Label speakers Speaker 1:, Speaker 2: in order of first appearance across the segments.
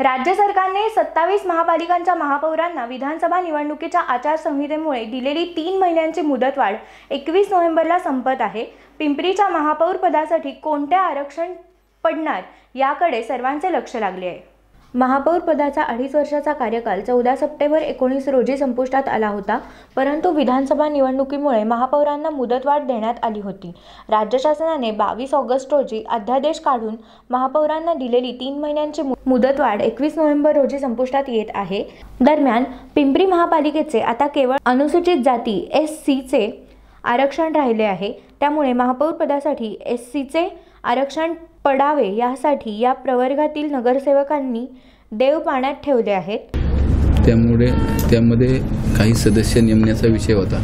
Speaker 1: राज्य सरकारने सत्तावीस महापालिकांच्या महापौरांना विधानसभा निवडणुकीच्या आचारसंहितेमुळे दिलेली तीन महिन्यांची मुदतवाढ एकवीस नोव्हेंबरला संपत आहे. पिंपरीच्या महापौर पदासाठी कोणते आरक्षण पडणार याकडे सर्वांचे लक्ष लागले आहे. महापौर पदाचा अडीच वर्षाचा कार्यकाल चौदा सप्टेंबर एकोणीस रोजी संपुष्टात आला होता. परंतु विधानसभा निवडणुकीमुळे महापौरांना मुदतवाढ देण्यात आली होती. राज्य शासनाने बावीस ऑगस्ट रोजी अध्यादेश काढून महापौरांना दिलेली तीन महिन्यांची मु- मुदतवाढ एकवीस नोव्हेंबर रोजी संपुष्टात येत आहे. दरम्यान पिंपरी महापालिकेचे आता केवळ अनुसूचित जाती एस सीचे आरक्षण राहिले आहे. त्यामुळे महापौर पदासाठी एस सीचे आरक्षण पडावे यासाठी या प्रवर्गातील नगरसेवकांनी देव पाण्यात ठेवले आहेत.
Speaker 2: त्यामुळे त्यामध्ये काही सदस्य नेमण्याचा विषय होता.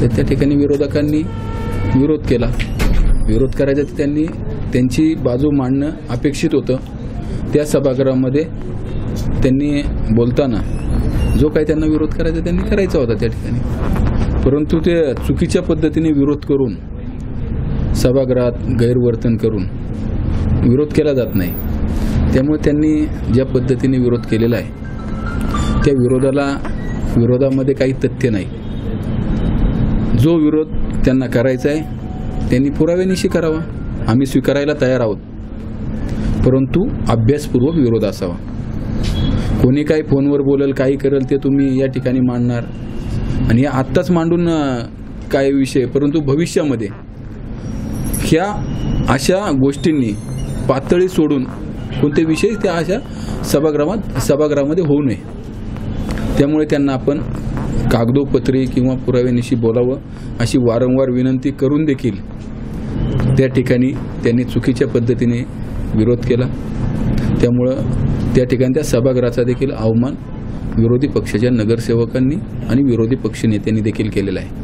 Speaker 2: तर त्या ठिकाणी विरोधकांनी विरोध केला. विरोध करायचा तर त्यांनी त्यांची बाजू मांडणं अपेक्षित होतं. त्या सभागृहामध्ये त्यांनी बोलताना जो काही त्यांना विरोध करायचा त्यांनी करायचा होता त्या ठिकाणी. परंतु ते चुकीच्या पद्धतीने विरोध करून सभागृहात गैरवर्तन करून विरोध केला जात नाही. त्यामुळे त्यांनी ज्या पद्धतीने विरोध केलेला आहे त्या विरोधाला विरोधामध्ये काही तथ्य नाही. जो विरोध त्यांना करायचा आहे त्यांनी पुराव्यानिशी करावा. आम्ही स्वीकारायला तयार आहोत. परंतु अभ्यासपूर्वक विरोध असावा. कोणी काही फोनवर बोलेल काही करेल ते तुम्ही या ठिकाणी मांडणार. आणि आत्ताच मांडून काय विषय परंतु भविष्यामध्ये ह्या अशा गोष्टींनी पातळी सोडून कोणते विषय त्या अशा सभागृहात सभागृहामध्ये होऊ नये. त्यामुळे त्यांना आपण कागदोपत्री किंवा पुराव्यानिशी बोलावं अशी वारंवार विनंती करून देखील त्या ठिकाणी त्यांनी चुकीच्या पद्धतीने विरोध केला. त्यामुळं त्या ठिकाणी त्या सभागृहाचा देखील अवमान विरोधी पक्षाच्या नगरसेवकांनी आणि विरोधी पक्षनेत्यांनी देखील केलेला आहे.